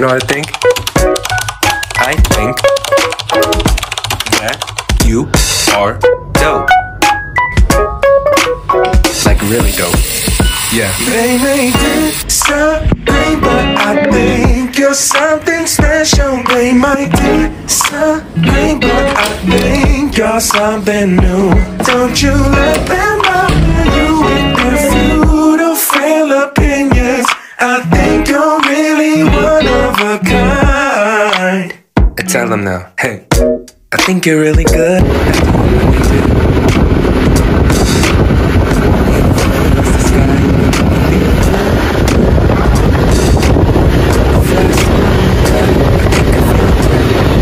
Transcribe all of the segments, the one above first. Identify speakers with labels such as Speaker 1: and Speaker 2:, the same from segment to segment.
Speaker 1: You know what I think? I think that you are dope. Like really dope. Yeah.
Speaker 2: They may disagree, but I think you're something special. They might disagree, but I think you're something new. Don't you let them
Speaker 1: them now, hey, I think you're really good.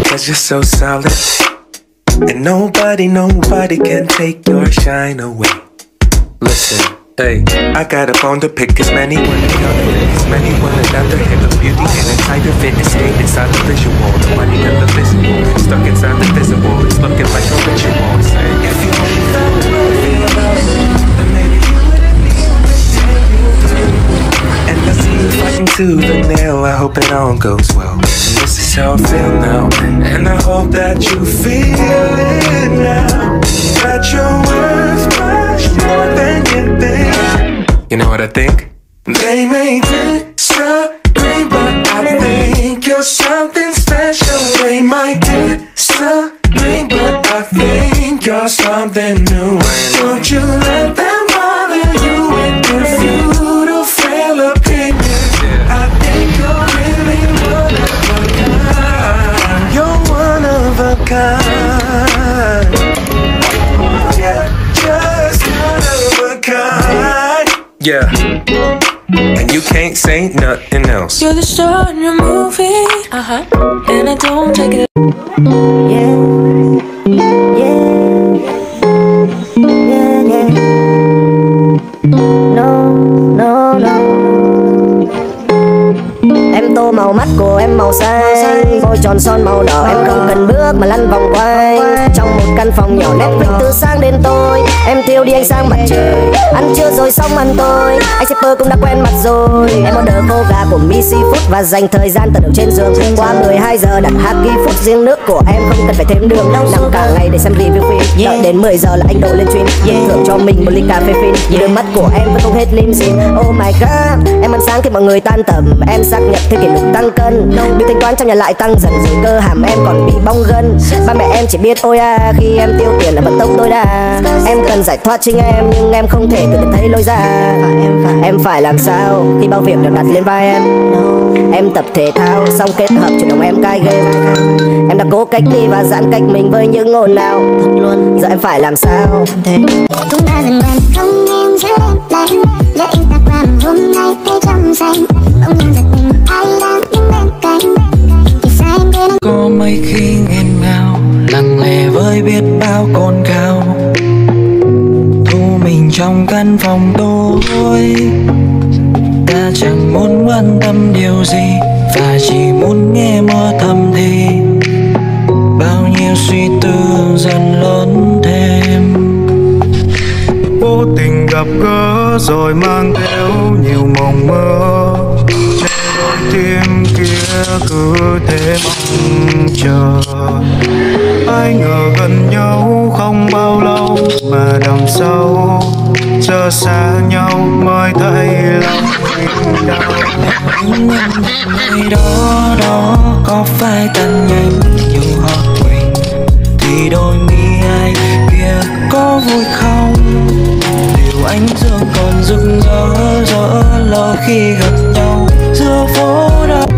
Speaker 2: Cause you're so solid. And nobody, nobody can take your shine away.
Speaker 1: Listen, hey,
Speaker 2: I got a bone to pick as many women there, as many women out there have a beauty and inside the fitness state inside the visual, the money and the visible, stuck inside the visible, it's looking like a ritual. Say, if you only And I see you fighting to the nail, I hope it all goes well. And this is how I feel now, and I hope that you feel it now. That your you
Speaker 1: know what I think?
Speaker 2: They may disagree, but I think you're something special. They might disagree, but I think you're something new. Yeah.
Speaker 1: And you can't say nothing else.
Speaker 3: You're the star in your movie, uh huh, and I don't take it.
Speaker 4: no, no. Em tô màu mắt của em màu xanh. Môi tròn son màu đỏ. Em không cần bước mà lăn vòng quanh căn phòng nhỏ Netflix từ sáng đến tối. Em tiêu đi ánh sáng mặt trời Ăn trưa rồi xong ăn tôi Anh shipper cũng đã quen mặt rồi. Em order khô gà của Missy Food Và dành thời gian tận ở trên giường. Qua 12 giờ đặt Haki Food Riêng nước của em không cần phải thêm đường. Nằm cả ngày để xem review phim. Đợi đến 10 giờ là anh đổ lên stream Thưởng cho mình một ly cà phê phin. Đôi mắt của em vẫn không hết lim dim Oh my god Em ăn sáng khi mọi người tan tầm. Em xác nhận theo kỷ lục tăng cân. Bill thanh toán trong nhà lại tăng dần rồi cơ hàm em còn bị bong gân. Ba mẹ em chỉ biết ôi à khi em tiêu tiền là vận tốc tối đa Em cần giải thoát chính em nhưng em không thể tự thấy lối ra. Em phải làm sao khi bao việc đều đặt lên vai em? Em tập thể thao xong kết hợp chủ động em cai game. Em đã cố cách ly và giãn cách mình với những ồn ào. Giờ em phải làm sao?
Speaker 5: Cũng đã dần quen không em giữ em lại. Lỡ instagram hôm nay thấy trong xanh bỗng nhiên giật mình ai đang đứng bên cạnh? Thì sao em quên?
Speaker 6: Có mấy khi lẽ với biết bao cồn cao thu mình trong căn phòng tối ta chẳng muốn quan tâm điều gì, và chỉ muốn nghe mơ thầm thì. Bao nhiêu suy tư dần lớn thêm.
Speaker 7: Vô tình gặp gỡ rồi mang theo nhiều mộng mơ cứ thế mong chờ. Ai ngờ gần nhau không bao lâu mà đằng sau giờ xa nhau mới thấy lòng mình đau.
Speaker 6: Những ngày đó đó có phải tan nhanh như họ quỳnh thì đôi mi ai kia có vui không? Điều ánh dương còn rực rỡ rỡ lỡ khi gặp nhau giữa phố đông.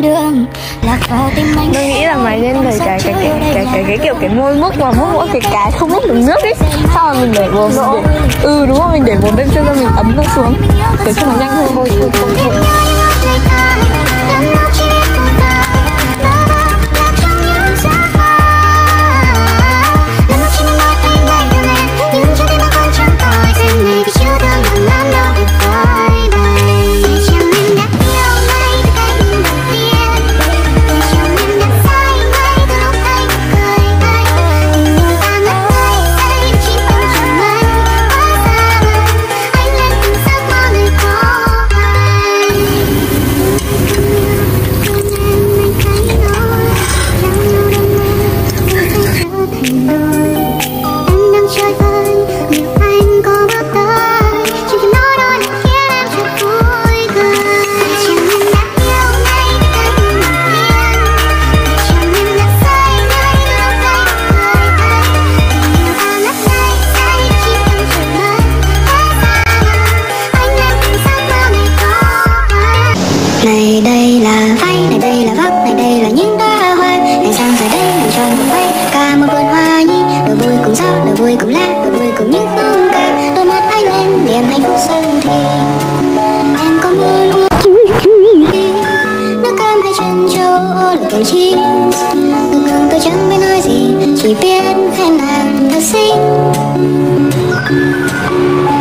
Speaker 8: tôi nghĩ là mày nên để cái cái cái cái cái, cái kiểu cái môi múc mà mút mỗi cái cái không mút được nước ấy. Sao mà mình để vồn để... ừ đúng không mình để vồn bên cho ra mình ấm nó xuống. Để cho nó nhanh hơn thôi.
Speaker 5: chỉ biết khai mạc thật xinh.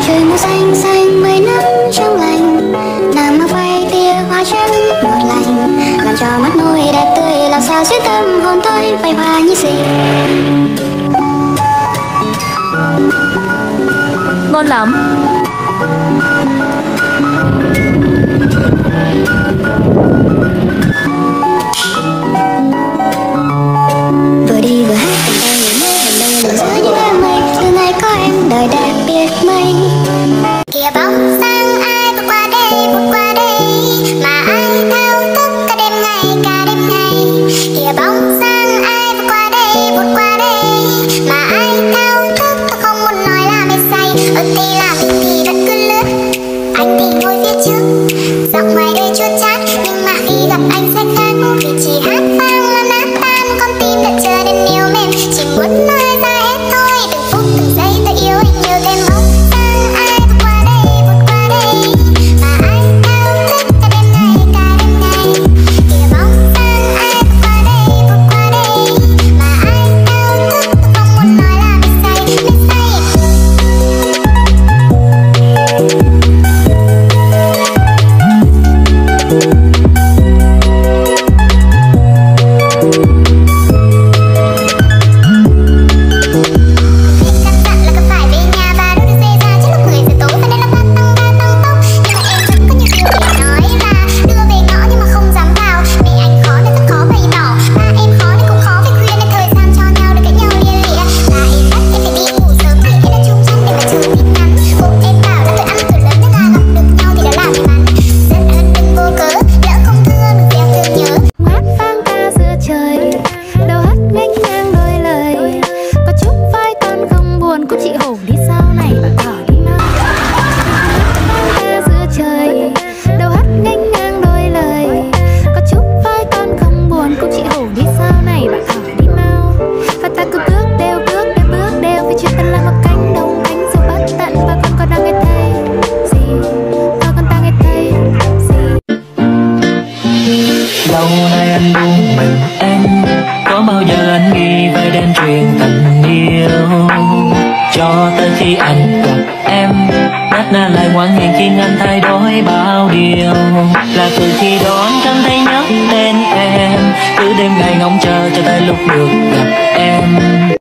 Speaker 5: Trời màu xanh xanh mây nắng trong lành, nàng mang phai tia hoa trắng một lành, làm cho mắt môi đẹp tươi, làm sao xuyên tâm hồn tôi phai hoa như gì
Speaker 8: ngon lắm.
Speaker 5: Why did you thân mình. Anh có
Speaker 6: bao giờ anh nghĩ về đêm truyền tình yêu? Cho tới khi anh gặp em nát na lại ngoan hiền khiến anh thay đổi bao điều. Là từ khi đó anh cảm thấy nhớ tên em, cứ đêm ngày ngóng chờ cho tới lúc được gặp em.